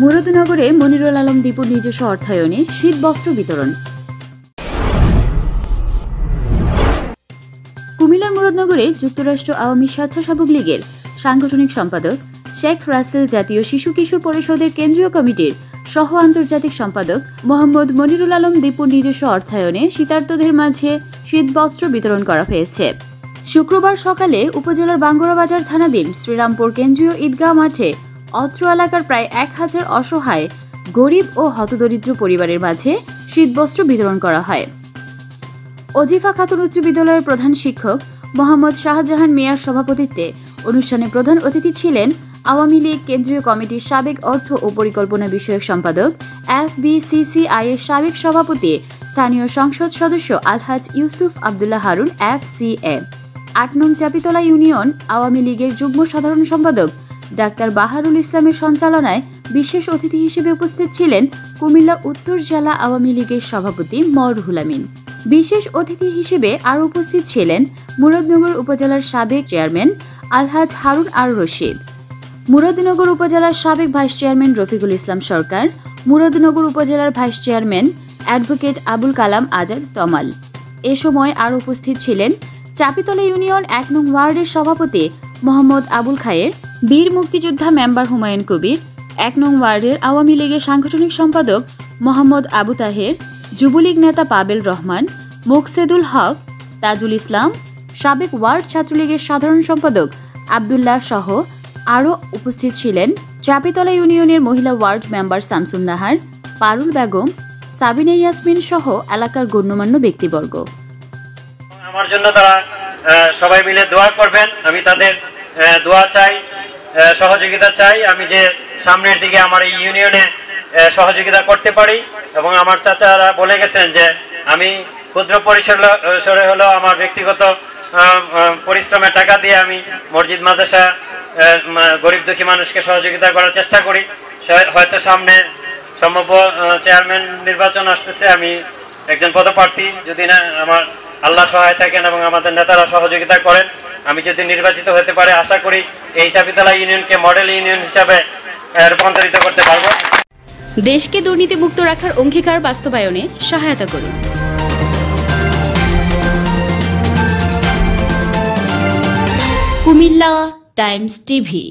মুরাদনগরে মনিরুল আলম দীপুর নিজস্ব অর্থায়নে শীত বস্ত্র বিতরণ। কুমিল্লার মুরাদনগরে যুক্তরাষ্ট্র আওয়ামী স্বেচ্ছাসেবক লীগের সাংগঠনিক সম্পাদক শেখ রাসেল জাতীয় শিশু কিশোর পরিষদের কেন্দ্রীয় কমিটির সহ আন্তর্জাতিক সম্পাদক মোহাম্মদ মনিরুল আলম দীপুর নিজস্ব অর্থায়নে শীতার্তদের মাঝে শীতবস্ত্র বিতরণ করা হয়েছে। শুক্রবার সকালে উপজেলার বাঙ্গুরা বাজার থানাধীন শ্রীরামপুর কেন্দ্রীয় ঈদগাহ মাঠে অত্র এলাকার প্রায় এক হাজার অসহায়, গরিব ও হতদরিদ্র পরিবারের মাঝে শীতবস্ত্র বিতরণ করা হয়। অজিফা খাতুন উচ্চ বিদ্যালয়ের প্রধান শিক্ষক মোহাম্মদ শাহজাহান মিয়ার সভাপতিত্বে অনুষ্ঠানে প্রধান অতিথি ছিলেন আওয়ামী লীগ কেন্দ্রীয় কমিটির সাবেক অর্থ ও পরিকল্পনা বিষয়ক সম্পাদক এফ বিসিসিআই এর সাবেক সভাপতি, স্থানীয় সংসদ সদস্য Alhaj Yusuf Abdullah Harun F C A আট নং চাপিতলা ইউনিয়ন আওয়ামী লীগের যুগ্ম সাধারণ সম্পাদক ডাক্তার বাহারুল ইসলামের সঞ্চালনায় বিশেষ অতিথি হিসেবে উপস্থিত ছিলেন কুমিল্লা উত্তর জেলা আওয়ামী লীগের সভাপতি মরহুল আমিন। বিশেষ অতিথি হিসেবে আরও উপস্থিত ছিলেন মুরাদনগর উপজেলার সাবেক চেয়ারম্যান আলহাজ হারুন আর রশিদ, মুরাদনগর উপজেলার সাবেক ভাইস চেয়ারম্যান রফিকুল ইসলাম সরকার, মুরাদনগর উপজেলার vice chairman advocate Abul Kalam Azad Tamal. এ সময় আরও উপস্থিত ছিলেন চাপিতলা ইউনিয়ন এক নং ওয়ার্ডের সভাপতি মোহাম্মদ আবুল খায়ের বীর মুক্তিযোদ্ধা মেম্বার হুমায়ুন কবির, এক নং ওয়ার্ডের আওয়ামী লীগের সাংগঠনিক সম্পাদক মোহাম্মদ আবু তাহের, যুবলীগ নেতা পাবেল রহমান, মোকসেদুল হক, তাজুল ইসলাম, সাবেক ওয়ার্ড ছাত্রলীগের সাধারণ সম্পাদক আবদুল্লাহ সহ আরও উপস্থিত ছিলেন চাপিতলা ইউনিয়নের মহিলা ওয়ার্ড মেম্বার শামসুন নাহার, পারুল বেগম, সাবিনা ইয়াসমিন সহ এলাকার গণ্যমান্য ব্যক্তিবর্গ। আমার জন্য তারা সবাই মিলে দোয়া করবেন। আমি তাদের দোয়া চাই। সহযোগিতা চাই। আমি যে সামনের দিকে আমার এই ইউনিয়নে সহযোগিতা করতে পারি এবং আমার চাচারা বলে গেছেন যে, আমি ক্ষুদ্র পরিসরে হলেও আমার ব্যক্তিগত পরিশ্রমের টাকা দিয়ে আমি মসজিদ, মাদ্রাসা গরিব দুঃখী মানুষকে সহযোগিতা করার চেষ্টা করি। হয়তো সামনে সম্ভাব্য চেয়ারম্যান নির্বাচন আসতেছে। আমি একজন পদপ্রার্থী। যদি না, আমার আল্লাহ সহায় থাকেন এবং আমাদের নেতারা সহযোগিতা করেন। আমি যদি নির্বাচিত হতে পারে, আশা করি এই চাপিতলা ইউনিয়নকে মডেল ইউনিয়ন হিসাবে রূপান্তরিত করতে পারব। দেশকে দুর্নীতিমুক্ত রাখার অঙ্গীকার বাস্তবায়নে সহায়তা করুন। Comilla Times TV